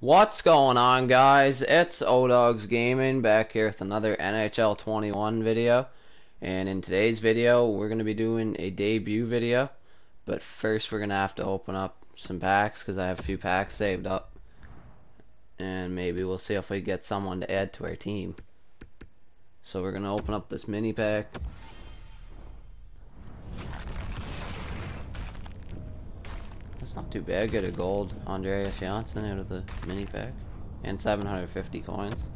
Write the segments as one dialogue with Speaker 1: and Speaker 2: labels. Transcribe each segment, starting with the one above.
Speaker 1: What's going on guys? It's ODogz Gaming back here with another NHL 21 video and in today's video we're going to be doing a debut video but first we're going to have to open up some packs because I have a few packs saved up and maybe we'll see if we get someone to add to our team. So we're going to open up this mini pack That's not too bad. Get a gold Andreas Johnsson out of the mini pack. And 750 coins.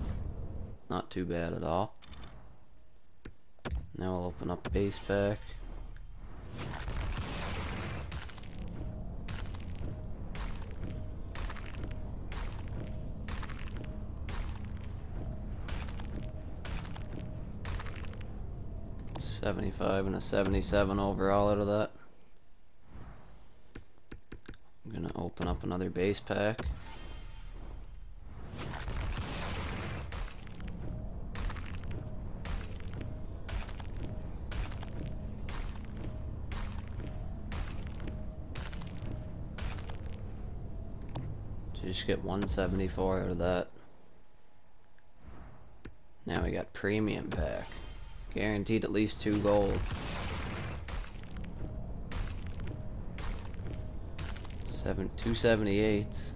Speaker 1: Not too bad at all. Now we'll open up base pack. Seventy-five and a seventy-seven overall out of that. I'm gonna open up another base pack. Just get 174 out of that. Now we got premium pack. Guaranteed at least two golds. Seven, 278.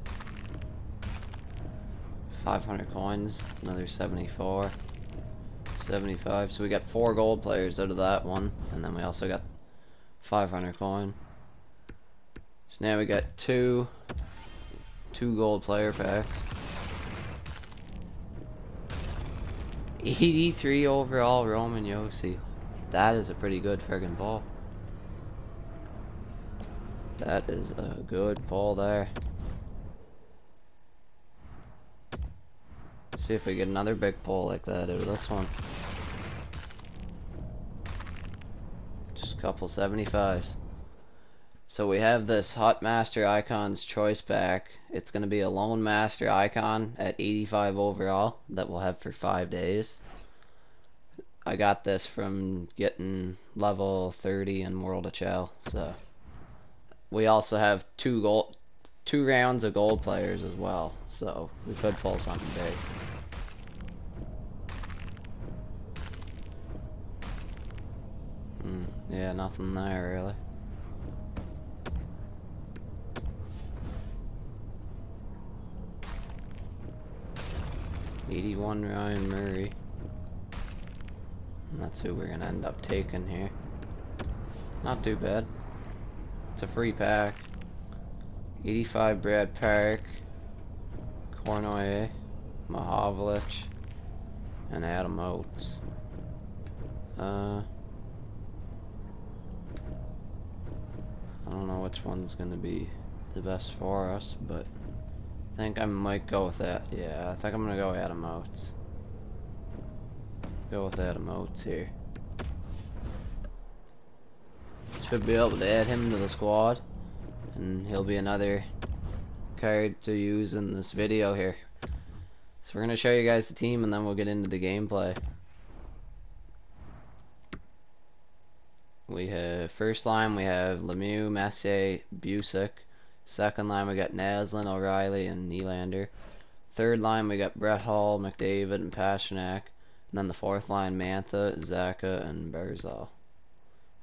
Speaker 1: 500 coins, another 74. 75. So we got four gold players out of that one. And then we also got 500 coin. So now we got two two gold player packs. 83 overall Roman Josi. That is a pretty good friggin' ball. That is a good pull there. Let's see if we get another big pull like that out of this one. Just a couple 75s. So we have this Hot Master Icons choice pack. It's going to be a Lone Master Icon at 85 overall that we'll have for 5 days. I got this from getting level 30 in World of CHEL, so we also have two gold, two rounds of gold players as well, so we could pull something big. Mm, yeah, nothing there really. Eighty-one Ryan Murray. And that's who we're gonna end up taking here. Not too bad. It's a free pack. 85 Brad Park, Cournoyer, Mahovlich, and Adam Oates. Uh, I don't know which one's gonna be the best for us, but I think I might go with that. Yeah, I think I'm gonna go Adam Oates. Go with Adam Oates here. Should be able to add him to the squad. And he'll be another card to use in this video here. So we're to show you guys the team and then we'll get into the gameplay. We have first line we have Lemieux, Messier, Bucyk. Second line we got Naslund, O'Reilly, and Nylander. Third line we got Brett Hull, McDavid, and Pastrnak. And then the fourth line Mantha, Zacha and Barzal.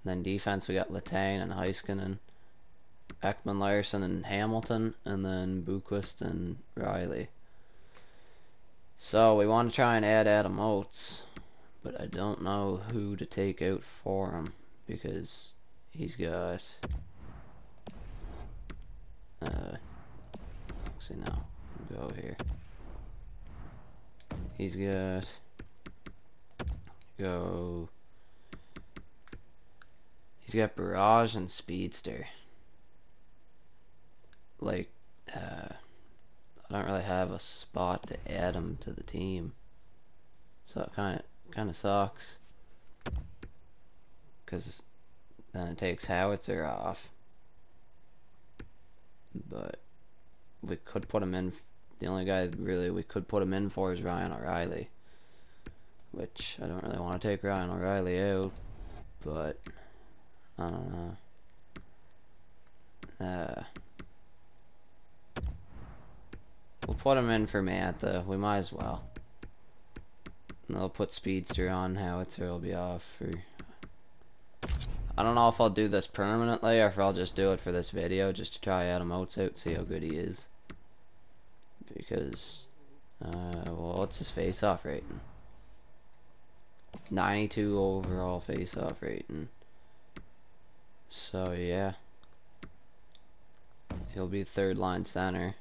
Speaker 1: Then defense, we got Letang and Heiskanen, Ekman Larsson and Hamilton, and then Boqvist and Rielly. So we want to try and add Adam Oates, but I don't know who to take out for him because he's got. Uh, see now, go here. He's got. Go. He's got Barrage and Speedster. Like, uh, I don't really have a spot to add him to the team. So it kind of kind of sucks. Because then it takes Howitzer off. But we could put him in. The only guy really we could put him in for is Ryan O'Reilly. Which I don't really want to take Ryan O'Reilly out. But Know. Uh, We'll put him in for Mantha. We might as well. And they'll put Speedster on. Howitzer will be off for... I don't know if I'll do this permanently or if I'll just do it for this video just to try Adam Oates out, see how good he is. Because, uh, well, what's his face-off rating? 92 overall face-off rating. So, yeah. He'll be third line center.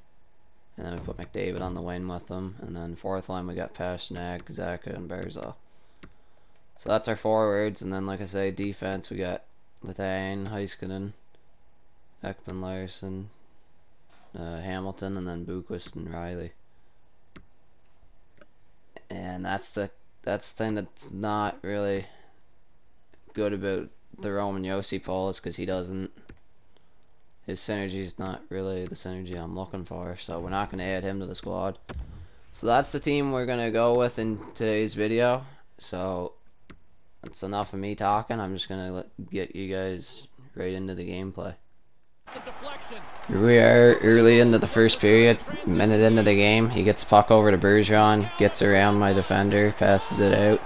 Speaker 1: And then we put McDavid on the wing with him. And then fourth line we got Pastrnak, Zacha, and Barzal. So that's our forwards. And then, like I say, defense we got Letang, Heiskanen, Ekman Larsson, uh, Hamilton, and then Boqvist and Rielly. And that's the that's the thing that's not really good about the Roman Josi poll is because he doesn't his synergy is not really the synergy I'm looking for, so we're not going to add him to the squad. So that's the team we're going to go with in today's video. So that's enough of me talking. I'm just going to get you guys right into the gameplay. Here we are early into the first period, minute into the game. He gets puck over to Bergeron, gets around my defender, passes it out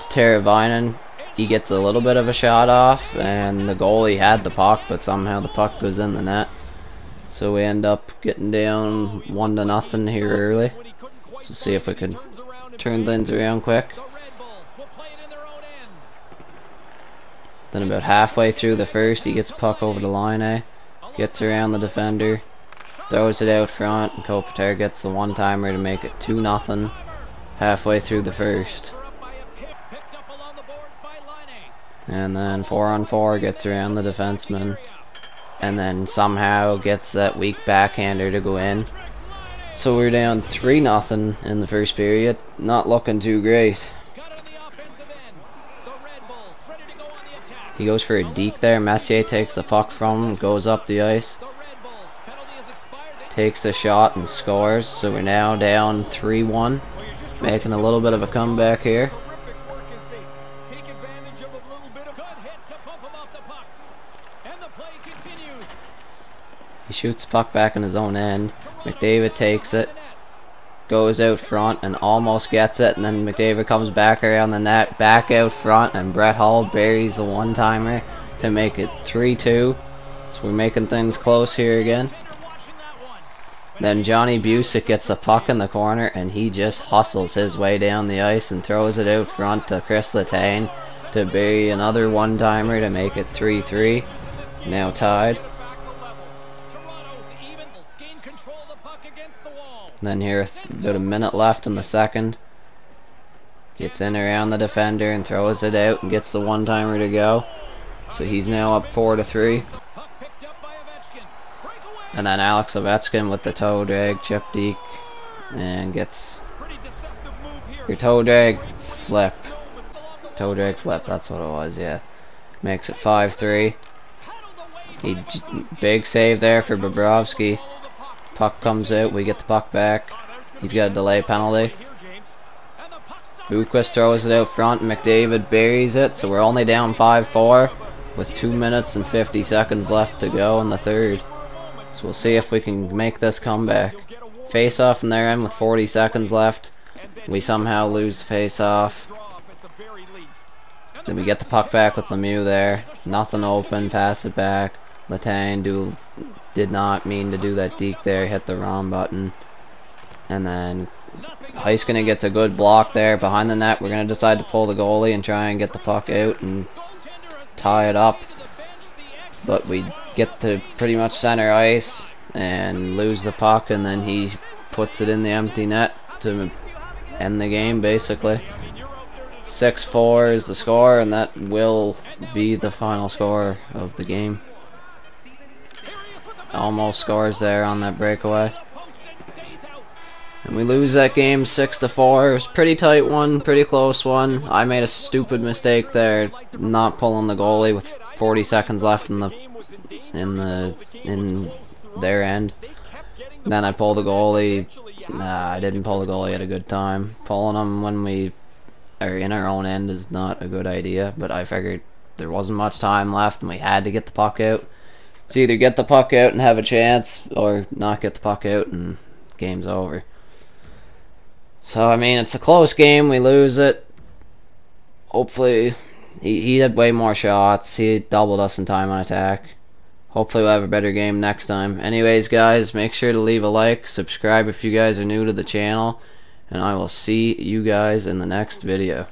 Speaker 1: to Teravainen he gets a little bit of a shot off, and the goalie had the puck, but somehow the puck goes in the net. So we end up getting down one to nothing here early. So see if we can turn things around quick. Then about halfway through the first, he gets puck over the line, eh? Gets around the defender, throws it out front, and Kopitar gets the one-timer to make it 2 nothing halfway through the first. And then 4 on 4 gets around the defenseman. And then somehow gets that weak backhander to go in. So we're down 3 nothing in the first period. Not looking too great. He goes for a deke there. Messier takes the puck from him, goes up the ice. Takes a shot and scores. So we're now down 3-1. Making a little bit of a comeback here. He shoots puck back in his own end. McDavid takes it. Goes out front and almost gets it. And then McDavid comes back around the net. Back out front. And Brett Hull buries the one-timer to make it 3-2. So we're making things close here again. Then Johnny Bucyk gets the puck in the corner and he just hustles his way down the ice and throws it out front to Chris Letang to bury another one-timer to make it 3-3. Now tied. Then here, about a minute left in the second. Gets in around the defender and throws it out and gets the one-timer to go. So he's now up 4 to three. And then Alex Ovechkin with the toe drag, chip deke, and gets your toe drag flip. Toe drag flip, that's what it was, yeah. Makes it 5-3. He big save there for Bobrovsky. Puck comes out, we get the puck back. He's got a delay penalty. Boqvist throws it out front, McDavid buries it, so we're only down 5-4 with 2 minutes and 50 seconds left to go in the third. So we'll see if we can make this comeback. Face off in their end with 40 seconds left. We somehow lose face off. Then we get the puck back with Lemieux there. Nothing open, pass it back. Letang do did not mean to do that deke there, hit the wrong button. And then Heiskanen gets a good block there behind the net. We're to decide to pull the goalie and try and get the puck out and tie it up. But we get to pretty much center ice and lose the puck and then he puts it in the empty net to end the game basically. 6-4 is the score and that will be the final score of the game. Almost scores there on that breakaway. And we lose that game 6 to 4. It was pretty tight one, pretty close one. I made a stupid mistake there, not pulling the goalie with 40 seconds left in the in the in their end. Then I pulled the goalie. Nah, I didn't pull the goalie at a good time. Pulling him when we are in our own end is not a good idea, but I figured there wasn't much time left and we had to get the puck out. So either get the puck out and have a chance, or not get the puck out and game's over. So I mean, it's a close game. We lose it. Hopefully, he he had way more shots. He doubled us in time on attack. Hopefully, we'll have a better game next time. Anyways, guys, make sure to leave a like, subscribe if you guys are new to the channel, and I will see you guys in the next video.